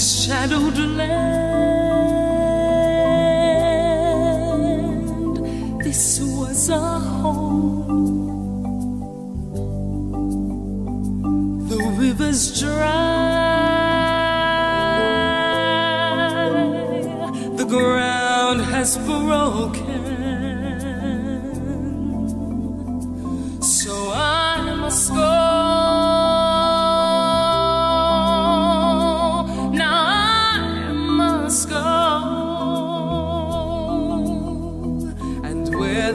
The shadowed land, this was our home. The rivers dry, the ground has broken.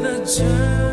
的真。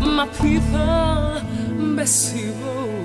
My people, Besibo.